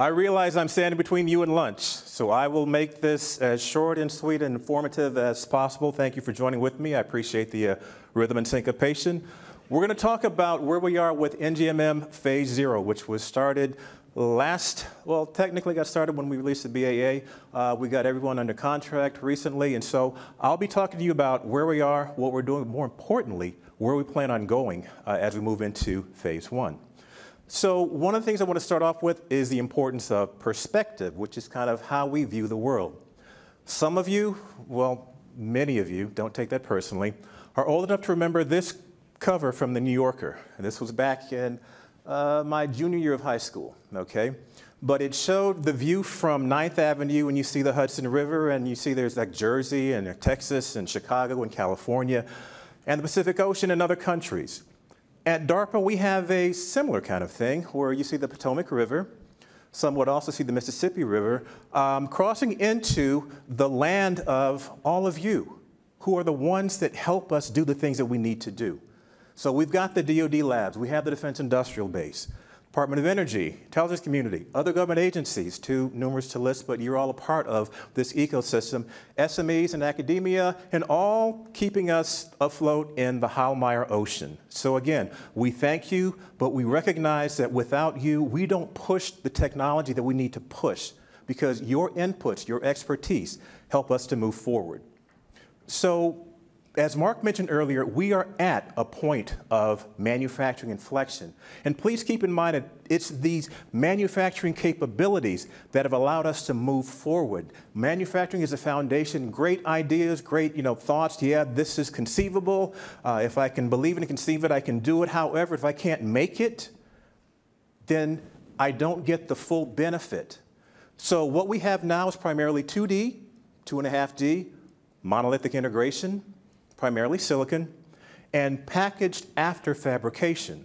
I realize I'm standing between you and lunch, so I will make this as short and sweet and informative as possible. Thank you for joining with me. I appreciate the uh, rhythm and syncopation. We're going to talk about where we are with NGMM Phase Zero, which was started last, well, technically got started when we released the BAA. Uh, we got everyone under contract recently, and so I'll be talking to you about where we are, what we're doing, more importantly, where we plan on going uh, as we move into Phase One. So one of the things I want to start off with is the importance of perspective, which is kind of how we view the world. Some of you, well, many of you, don't take that personally, are old enough to remember this cover from the New Yorker. And this was back in uh, my junior year of high school, okay? But it showed the view from 9th Avenue and you see the Hudson River and you see there's like Jersey and Texas and Chicago and California and the Pacific Ocean and other countries. At DARPA, we have a similar kind of thing where you see the Potomac River. Some would also see the Mississippi River um, crossing into the land of all of you, who are the ones that help us do the things that we need to do. So we've got the DoD labs, we have the Defense Industrial Base, Department of Energy, intelligence community, other government agencies, too numerous to list, but you're all a part of this ecosystem, SMEs and academia, and all keeping us afloat in the Heilmeier Ocean. So again, we thank you, but we recognize that without you, we don't push the technology that we need to push because your inputs, your expertise, help us to move forward. So as Mark mentioned earlier, we are at a point of manufacturing inflection. And please keep in mind that it's these manufacturing capabilities that have allowed us to move forward. Manufacturing is a foundation, great ideas, great you know, thoughts. Yeah, this is conceivable. Uh, if I can believe and conceive it, I can do it. However, if I can't make it, then I don't get the full benefit. So what we have now is primarily 2D, 2.5D, monolithic integration, primarily silicon, and packaged after fabrication.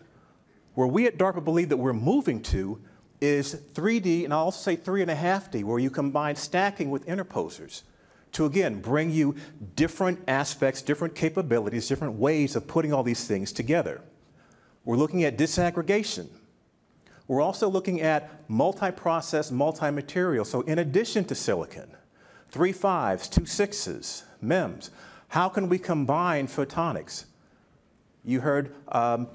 Where we at DARPA believe that we're moving to is 3D, and I'll also say 3.5D, where you combine stacking with interposers to again bring you different aspects, different capabilities, different ways of putting all these things together. We're looking at disaggregation. We're also looking at multi-process, multi-material. So in addition to silicon, three fives, two sixes, MEMS, how can we combine photonics? You heard um,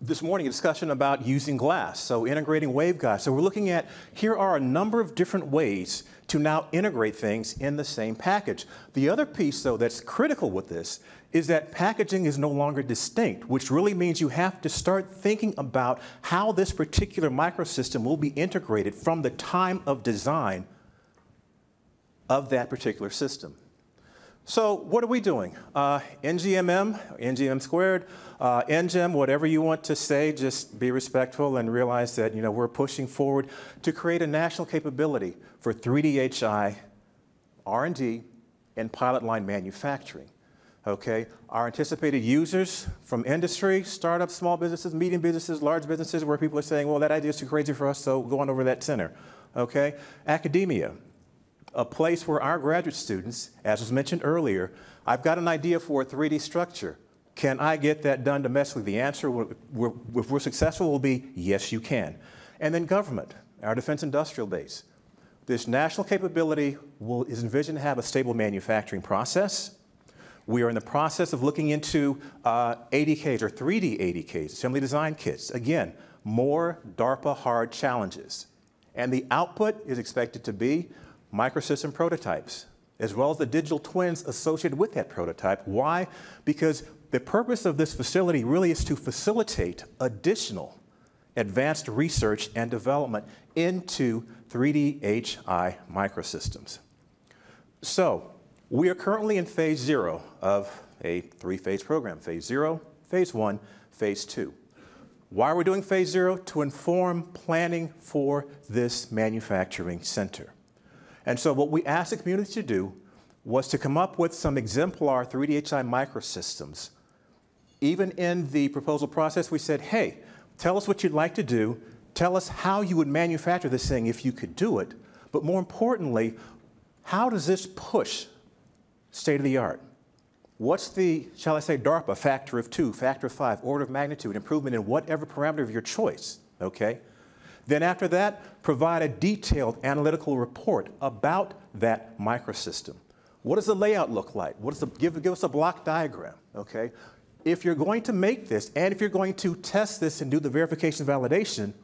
this morning a discussion about using glass, so integrating waveguides. So we're looking at, here are a number of different ways to now integrate things in the same package. The other piece, though, that's critical with this is that packaging is no longer distinct, which really means you have to start thinking about how this particular microsystem will be integrated from the time of design of that particular system. So what are we doing? Uh, NGMM, NGM squared, uh, NGEM, whatever you want to say, just be respectful and realize that you know, we're pushing forward to create a national capability for 3DHI, R&D, and pilot line manufacturing. Okay, our anticipated users from industry, startups, small businesses, medium businesses, large businesses, where people are saying, well, that idea is too crazy for us, so go on over that center. Okay, academia, a place where our graduate students, as was mentioned earlier, I've got an idea for a 3D structure. Can I get that done domestically? The answer, if we're successful, will be yes, you can. And then government, our defense industrial base. This national capability will, is envisioned to have a stable manufacturing process. We are in the process of looking into uh, ADKs or 3D ADKs, assembly design kits. Again, more DARPA hard challenges. And the output is expected to be microsystem prototypes, as well as the digital twins associated with that prototype. Why? Because the purpose of this facility really is to facilitate additional advanced research and development into 3D HI microsystems. So, we are currently in phase zero of a three-phase program, phase zero, phase one, phase two. Why are we doing phase zero? To inform planning for this manufacturing center. And so what we asked the community to do was to come up with some exemplar 3DHI microsystems. Even in the proposal process, we said, hey, tell us what you'd like to do, tell us how you would manufacture this thing if you could do it, but more importantly, how does this push state of the art? What's the, shall I say, DARPA factor of two, factor of five, order of magnitude, improvement in whatever parameter of your choice, okay? Then after that, provide a detailed analytical report about that microsystem. What does the layout look like? What does the, give, give us a block diagram, okay? If you're going to make this, and if you're going to test this and do the verification validation,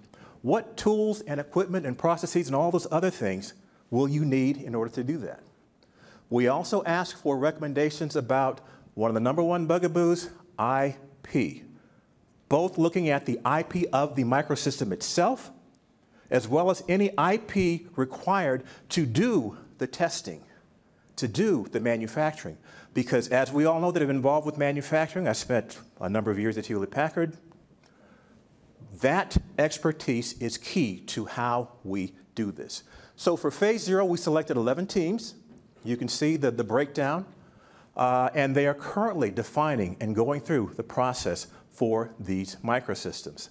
what tools and equipment and processes and all those other things will you need in order to do that? We also ask for recommendations about one of the number one bugaboos, IP. Both looking at the IP of the microsystem itself, as well as any IP required to do the testing, to do the manufacturing. Because as we all know that have been involved with manufacturing, I spent a number of years at Hewlett Packard, that expertise is key to how we do this. So for phase zero, we selected 11 teams. You can see the, the breakdown. Uh, and they are currently defining and going through the process for these microsystems.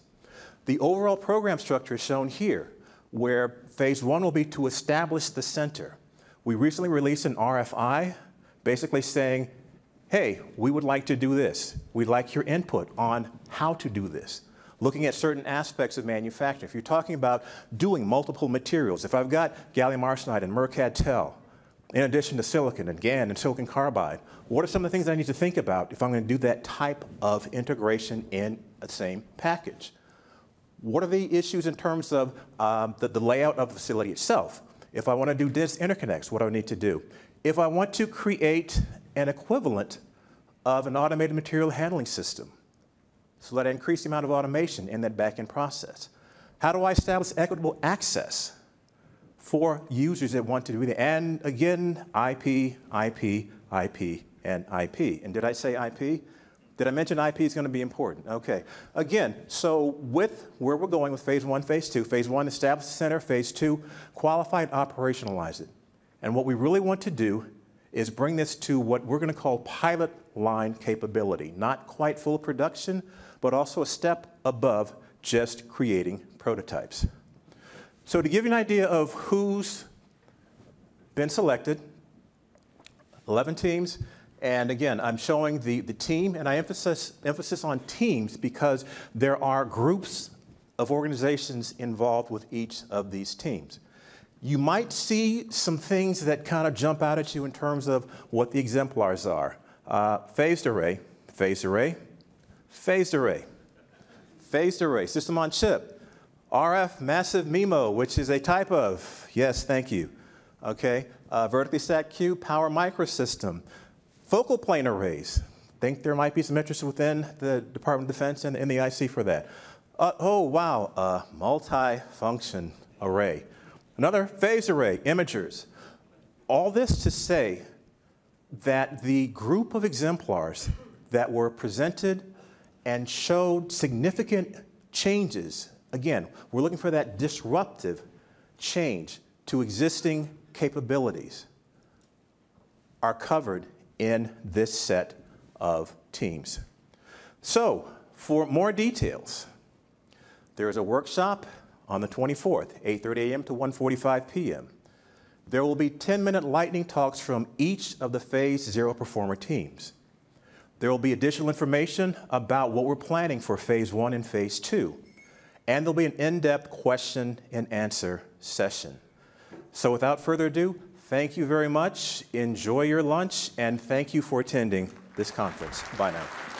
The overall program structure is shown here, where phase one will be to establish the center. We recently released an RFI basically saying, hey, we would like to do this. We'd like your input on how to do this. Looking at certain aspects of manufacturing. If you're talking about doing multiple materials, if I've got gallium arsenide and Mercadtel, in addition to silicon and GaN and silicon carbide, what are some of the things I need to think about if I'm going to do that type of integration in the same package? What are the issues in terms of um, the, the, layout of the facility itself? If I want to do dense interconnects, what do I need to do? If I want to create an equivalent of an automated material handling system, so that I increase the amount of automation in that back-end process. How do I establish equitable access for users that want to do it? And again, IP, IP, IP, and IP. And did I say IP? Did I mention IP is going to be important? Okay. Again, so with where we're going with phase one, phase two, phase one, establish the center, phase two, qualify and operationalize it. And what we really want to do is bring this to what we're going to call pilot line capability. Not quite full production, but also a step above just creating prototypes. So to give you an idea of who's been selected, 11 teams, and again, I'm showing the, the team, and I emphasis, emphasis on teams because there are groups of organizations involved with each of these teams. You might see some things that kind of jump out at you in terms of what the exemplars are. Uh, phased array, phased array, phased array, phased array, system on chip, RF massive MIMO, which is a type of, yes, thank you, okay, uh, vertically stacked cube power microsystem, focal plane arrays. Think there might be some interest within the Department of Defense and, the IC for that. Uh, oh, wow, uh, multi-function array. Another phase array, imagers. All this to say that the group of exemplars that were presented and showed significant changes, again, we're looking for that disruptive change to existing capabilities, are covered in this set of teams. So, for more details, there is a workshop on the 24th, 8.30 a.m. to 1.45 p.m. There will be 10-minute lightning talks from each of the Phase Zero performer teams. There will be additional information about what we're planning for Phase One and Phase Two. And there'll be an in-depth question and answer session. So without further ado, thank you very much. Enjoy your lunch, and thank you for attending this conference. Bye now.